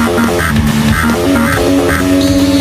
爸爸爸爸爸爸爸爸